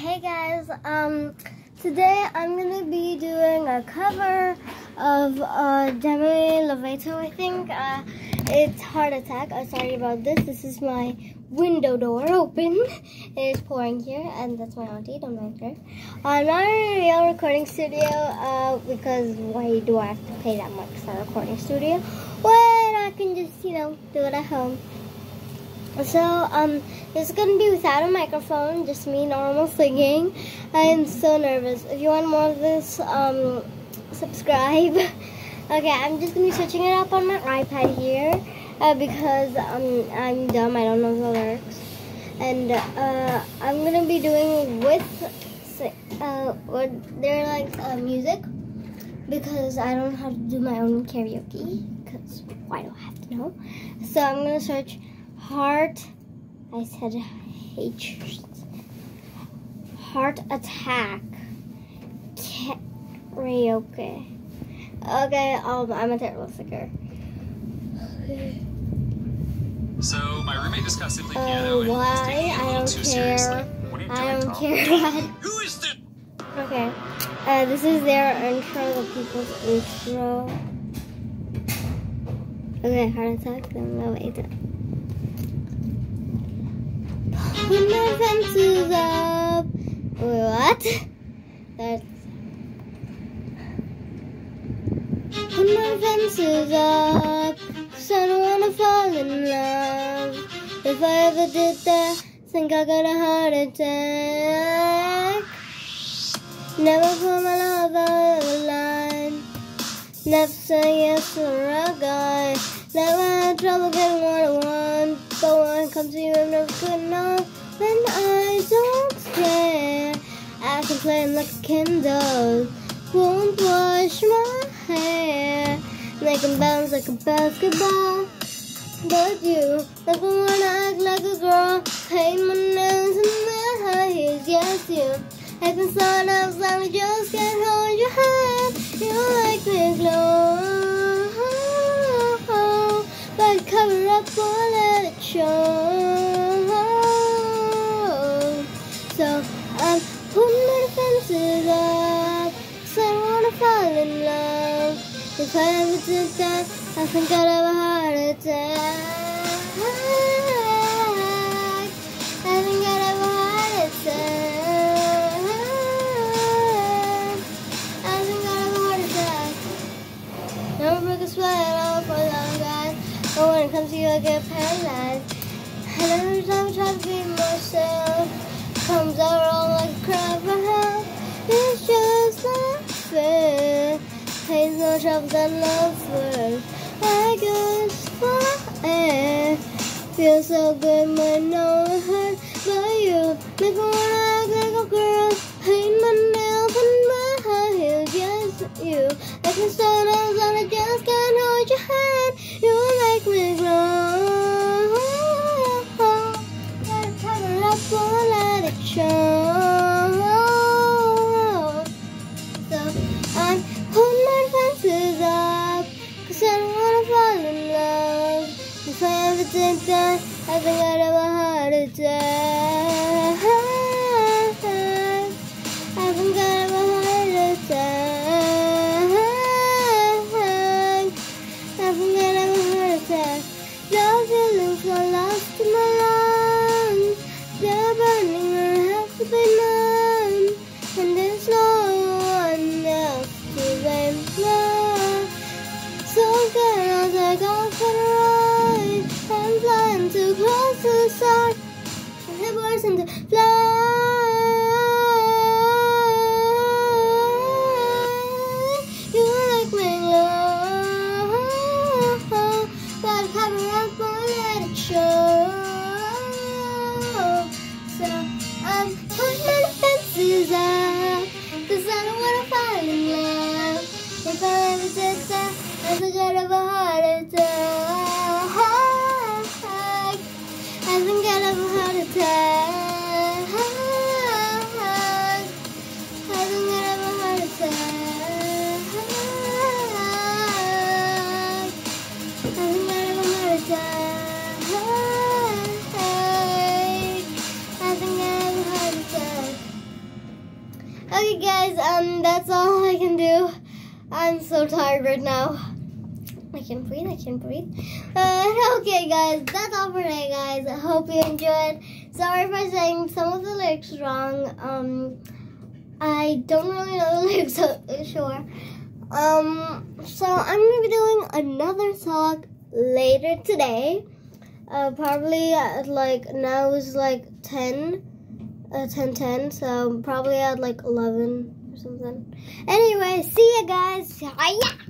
Hey guys, um, today I'm gonna be doing a cover of uh, Demi Lovato, I think. Uh, it's Heart Attack. I'm sorry about this. This is my window door open. It is pouring here, and that's my auntie. Don't mind her. I'm not in a real recording studio uh, because why do I have to pay that much for a recording studio when I can just, you know, do it at home? So, um, this is gonna be without a microphone, just me normal singing. I am so nervous. If you want more of this, um, subscribe. okay, I'm just gonna be switching it up on my iPad here uh, because um, I'm dumb. I don't know the lyrics, and uh, I'm gonna be doing with uh, what they're like uh, music because I don't know how to do my own karaoke. Because why do I have to know? So I'm gonna search heart. I said. Heart attack. Karaoke. Okay, um, I'm a terrible singer. So my roommate discussed simply Uh, piano and was why? taking it a I little don't too care. seriously. What are you doing, I don't Tom? care. Who is this? okay. Uh, this is their intro, the people's intro. Okay, heart attack, then no wait. Put my fences up. What? That's. Put my fences up. Cause I don't wanna fall in love. If I ever did that, think I got a heart attack. Never put my love on the line. Never say yes to a guy. Never had trouble getting what I want. But when it comes to you, I'm never good enough. Then I don't care. I can play like a Kindle. Won't wash my hair. Make 'em bounce like a basketball. But you never wanna act like a girl. Paint my nails and my high heels. Yes, you. Acting someone else and I just can't hold your hand. You make me glow. But cover up or let it show. If I ever did that, I think I'd have a heart attack. I think I'd have a heart attack. I think I'd have a heart attack. Never break a sweat all for long guys. But when it comes to you, I get paralyzed. And every time I try to be myself, comes out Pays no trouble that love first. I guess for air. Feels so good when no hurt but you. Make me wanna like a girl. Paint my nails and my high heels. Yes, you. The sun else and I just can't hold your hand. You make me glow. Gotta cover up or let it show. Have a heart attack And it wasn't to fly You make me glow Gotta cover up or let it show. So I'm putting my defenses up Cause I don't wanna fall in love. If I ever did that I think I'd I'm so tired right now. I can breathe, I can breathe. Uh, okay, guys, that's all for today, guys. I hope you enjoyed. Sorry for saying some of the lyrics wrong. Um, I don't really know the lyrics, so sure. Um, so I'm gonna be doing another song later today. Uh, probably at like now is like 10, uh, 10, 10, so probably at like 11 or something. Anyway, see you guys. Hiya!